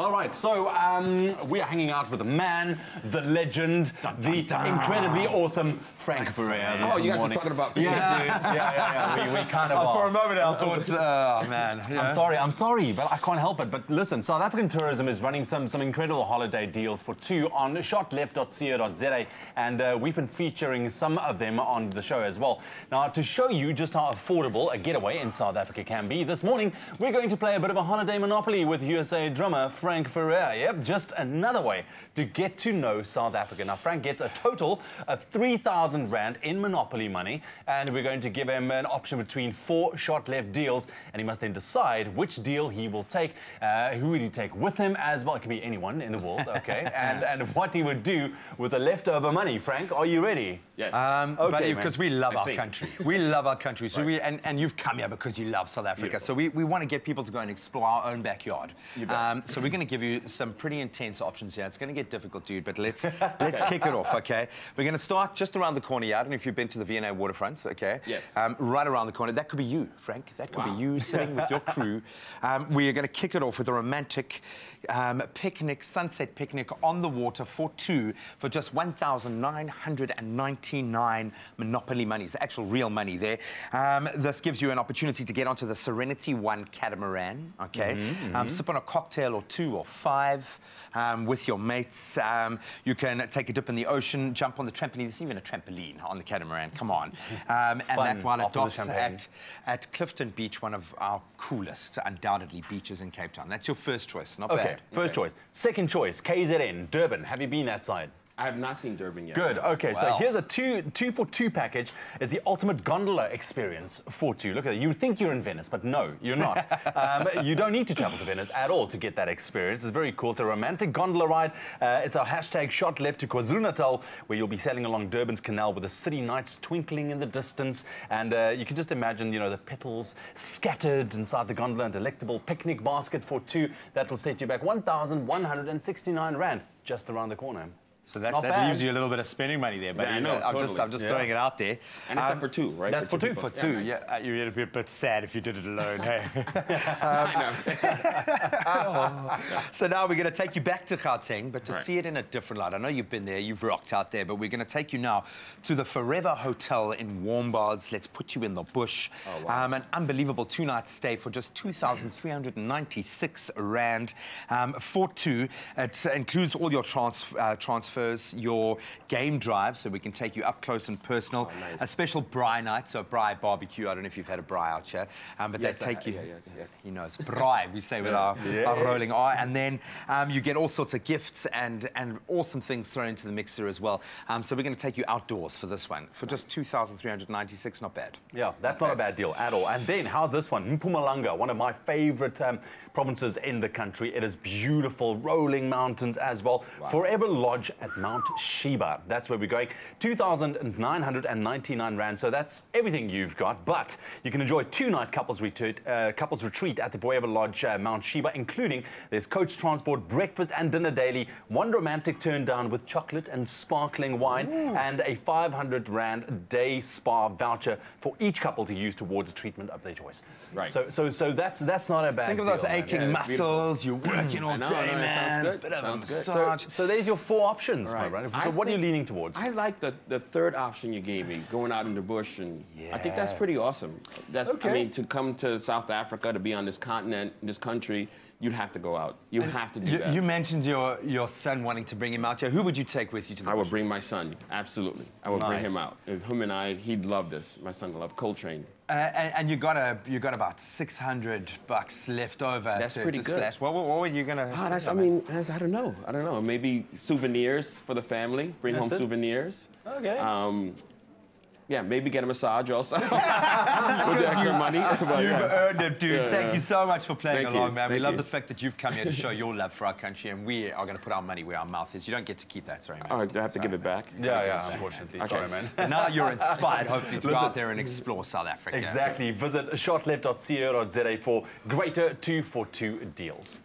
All right, so um, we are hanging out with the man, the legend, the incredibly awesome Frank Ferrer. Oh, you guys are morning. talking about Yeah, dude. Yeah, yeah, yeah. We, we kind of Oh, for a moment, I thought, oh man. you I'm sorry, I'm sorry, but I can't help it. But listen, South African Tourism is running some, some incredible holiday deals for two on shotleft.co.za, and uh, we've been featuring some of them on the show as well. Now, to show you just how affordable a getaway in South Africa can be, this morning we're going to play a bit of a holiday monopoly with USA drummer Frank Ferrer. Yep, just another way to get to know South Africa. Now, Frank gets a total of 3,000 Rand in Monopoly money, and we're going to give him an option between four Sho't Left deals, and he must then decide which deal he will take. Uh, who would he take with him as well? It could be anyone in the world, okay? and, and what he would do with the leftover money. Frank, are you ready? Yes. Um, Okay, man. because we love I our think. country. We love our country. So we, and, and you've come here because you love South Africa. Beautiful. So we, we want to get people to go and explore our own backyard. You bet. Um, so we're going to give you some pretty intense options here. It's going to get difficult, dude, but let's let's kick it off, okay? We're going to start just around the corner here. I don't know if you've been to the V&A waterfront, okay? Yes. Um, right around the corner. That could be you, Frank. That could Wow. be you sitting with your crew. Um, we are going to kick it off with a romantic um, picnic, sunset picnic on the water for two for just 1,999 Monopoly money. It's actual real money there. Um, this gives you an opportunity to get onto the Serenity One catamaran, okay? Um, sip on a cocktail or two or five um, with your mates. Um, you can take a dip in the ocean, jump on the trampoline. There's even a trampoline on the catamaran. Come on. Um, and that while it docks at, at Clifton Beach, one of our coolest, undoubtedly, beaches in Cape Town. That's your first choice. Not Okay, bad. first choice. Second choice, KZN, Durban. Have you been that side? I have not seen Durban yet. Good. Okay, so here's a two two for two package. Is the ultimate gondola experience for two. Look at that. You think you're in Venice, but no, you're not. um, you don't need to travel to Venice at all to get that experience. It's very cool. It's a romantic gondola ride. Uh, it's our hashtag Sho't Left to KwaZulu Natal, where you'll be sailing along Durban's canal with the city lights twinkling in the distance, and uh, you can just imagine, you know, the petals scattered inside the gondola, and delectable picnic basket for two. That'll set you back 1,169 rand just around the corner. So that, Not that bad. leaves you a little bit of spending money there, but Yeah, you know, know, I'm just. I'm just Yeah. throwing it out there. And it's up for two, right? that's for two. For two, nice. yeah, uh, you'd be a bit sad if you did it alone. Hey. I know. so now we're going to take you back to Gauteng, but to Right. see it in a different light. I know you've been there, you've rocked out there, but we're going to take you now to the Forever Hotel in Warmbaths. Let's put you in the bush. um, an unbelievable two-night stay for just 2,396 rand um, for two. It includes all your trans- uh, transfers, your game drive, so we can take you up close and personal. nice. A special braai night, so a braai barbecue. I don't know if you've had a braai out here, um, but Yes, they take have, you. yeah, yes, yes. You know, it's braai, we say with our, Yeah. our rolling R. And then um, you get all sorts of gifts and, and awesome things thrown into the mixer as well. Um, so we're going to take you outdoors for this one for just 2,396. Not bad. Yeah, that's not a bad deal at all. And then, how's this one? Mpumalanga, one of my favorite um, provinces in the country. It is beautiful, rolling mountains as well. Forever Lodge at Mount Sheba. That's where we're going. 2,999 Rand. So that's everything you've got. But you can enjoy two night couples retreat, uh, couples retreat at the Forever Lodge uh, Mount Sheba, including there's coach transport, breakfast, and dinner daily. One romantic turn down with chocolate and sparkling wine, and a 500 Rand day spa voucher for each couple to use towards the treatment of their choice. Right. So, so, so that's that's not a bad. Thing. Think of those deal, man. aching Yeah, muscles. You're working all I know, day, I know, it sounds man. good. Bit of a Sounds good. So, so there's your four options, my Right. brother. So I what are you leaning towards? I like the, the third option you gave me, going out in the bush, and I think that's pretty awesome. That's Okay. I mean, to come to South Africa, to be on this continent, this country, you'd have to go out. You have to do You, that. you mentioned your, your son wanting to bring him out here. Who would you take with you to the I would bring my son, absolutely. I would bring him out. And him and I, he'd love this. My son would love Coltrane. Uh, and, and you got a you got about 600 bucks left over That's to, pretty to good. splash. What, what, what were you going to Ah, that's, I mean, that's, I don't know. I don't know. Maybe souvenirs for the family. Bring That's home it? souvenirs. Okay. Um, yeah, maybe get a massage also with the extra money. But, You've yeah. earned it, dude. Yeah, Thank yeah. you so much for playing Thank you, along, man. we thank love you. the fact that you've come here to show your love for our country, and we are going to put our money where our mouth is. You don't get to keep that, sorry, man. Oh, do I have to give it back? yeah, yeah. Unfortunately, Okay. sorry, man. And now you're inspired, hopefully, to go out there and explore South Africa. Exactly. Visit shotleft.co.za for greater two for two deals.